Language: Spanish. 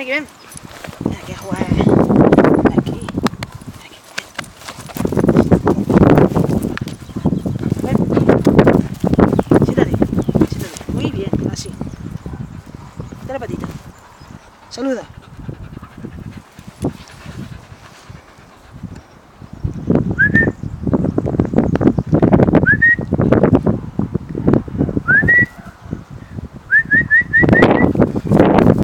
aquí, ven. Ven aquí a jugar. Ven aquí. Ven aquí. Ven. Siéntate. Siéntate. Muy bien, así. Dale la patita. Saluda.